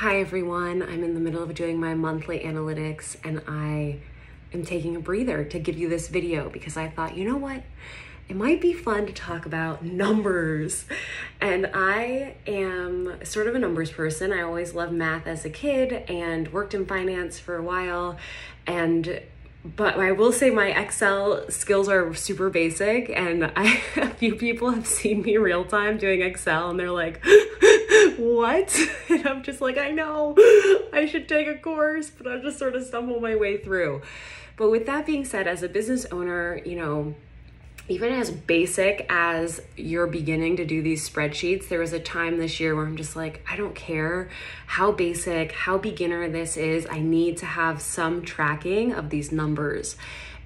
Hi everyone, I'm in the middle of doing my monthly analytics and I am taking a breather to give you this video because I thought, you know what? It might be fun to talk about numbers. And I am sort of a numbers person. I always loved math as a kid and worked in finance for a while. And but I will say my Excel skills are super basic and I a few people have seen me real time doing Excel and they're like what? And I'm just like, I know I should take a course, but I just sort of stumble my way through. But with that being said, as a business owner, you know, even as basic as you're beginning to do these spreadsheets, there was a time this year where I'm just like, I don't care how basic, how beginner this is. I need to have some tracking of these numbers.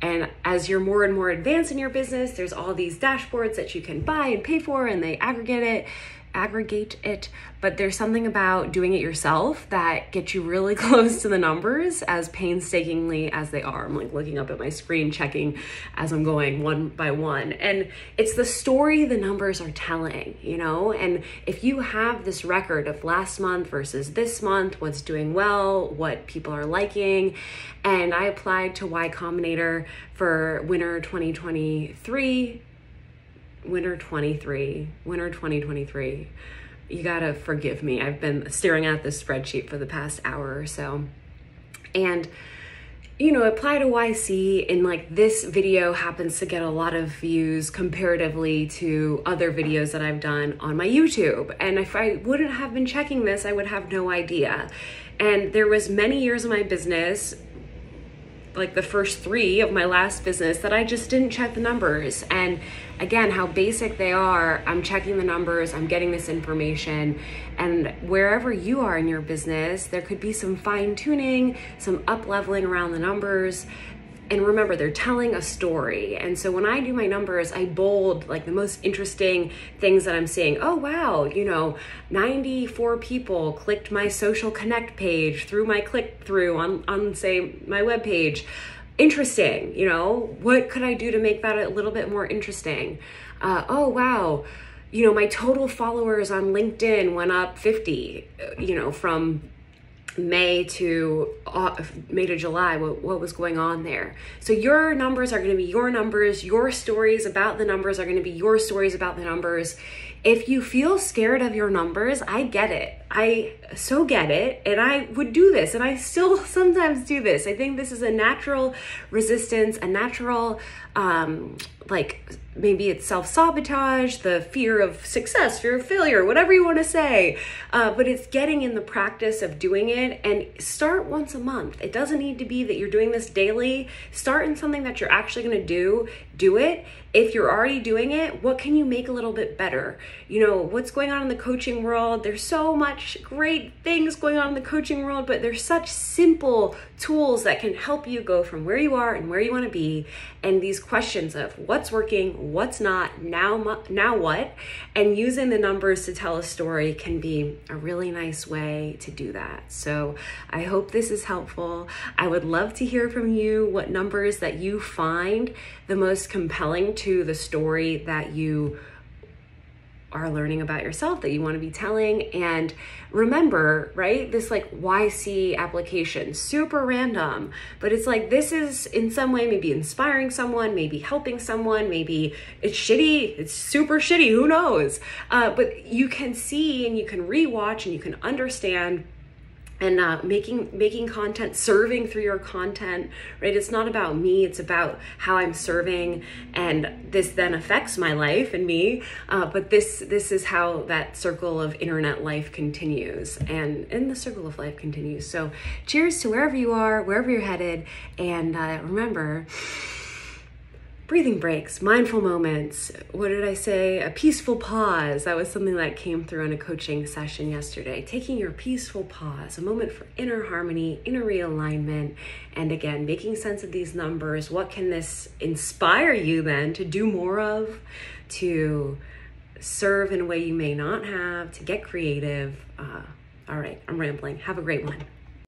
And as you're more and more advanced in your business, there's all these dashboards that you can buy and pay for, and they aggregate it aggregate it, but there's something about doing it yourself that gets you really close to the numbers as painstakingly as they are. I'm like looking up at my screen, checking as I'm going one by one. And it's the story the numbers are telling, you know? And if you have this record of last month versus this month, what's doing well, what people are liking, and I applied to Y Combinator for winter 2023 winter 23, winter 2023. You gotta forgive me. I've been staring at this spreadsheet for the past hour or so. And you know, apply to YC and like this video happens to get a lot of views comparatively to other videos that I've done on my YouTube. And if I wouldn't have been checking this, I would have no idea. And there was many years of my business like the first three of my last business that I just didn't check the numbers. And again, how basic they are, I'm checking the numbers, I'm getting this information. And wherever you are in your business, there could be some fine tuning, some up leveling around the numbers and remember they're telling a story. And so when i do my numbers i bold like the most interesting things that i'm seeing. Oh wow you know 94 people clicked my social connect page through my click through on on say my web page interesting you know what could i do to make that a little bit more interesting? Uh, oh wow you know my total followers on linkedin went up 50 you know from May to uh, May to July, what, what was going on there. So your numbers are going to be your numbers. Your stories about the numbers are going to be your stories about the numbers. If you feel scared of your numbers, I get it. I so get it. And I would do this. And I still sometimes do this. I think this is a natural resistance, a natural, um, like maybe it's self sabotage, the fear of success, fear of failure, whatever you want to say. Uh, but it's getting in the practice of doing it and start once a month. It doesn't need to be that you're doing this daily. Start in something that you're actually going to do. Do it. If you're already doing it, what can you make a little bit better? You know, what's going on in the coaching world? There's so much great things going on in the coaching world, but there's such simple tools that can help you go from where you are and where you want to be. And these questions of what's working, what's not, now, now what, and using the numbers to tell a story can be a really nice way to do that. So I hope this is helpful. I would love to hear from you what numbers that you find the most compelling to the story that you are learning about yourself that you want to be telling. And remember, right, this like YC application, super random, but it's like this is in some way maybe inspiring someone, maybe helping someone, maybe it's shitty, it's super shitty, who knows? Uh, but you can see and you can rewatch and you can understand and uh, making making content serving through your content right? It's not about me it's about how i'm serving and this then affects my life and me uh, but this this is how that circle of internet life continues and and the circle of life continues. So cheers to wherever you are wherever you're headed and uh, remember breathing breaks, mindful moments. What did I say? A peaceful pause. That was something that came through in a coaching session yesterday. Taking your peaceful pause, a moment for inner harmony, inner realignment, and again, making sense of these numbers. What can this inspire you then to do more of, to serve in a way you may not have, to get creative? Uh, all right, I'm rambling. Have a great one.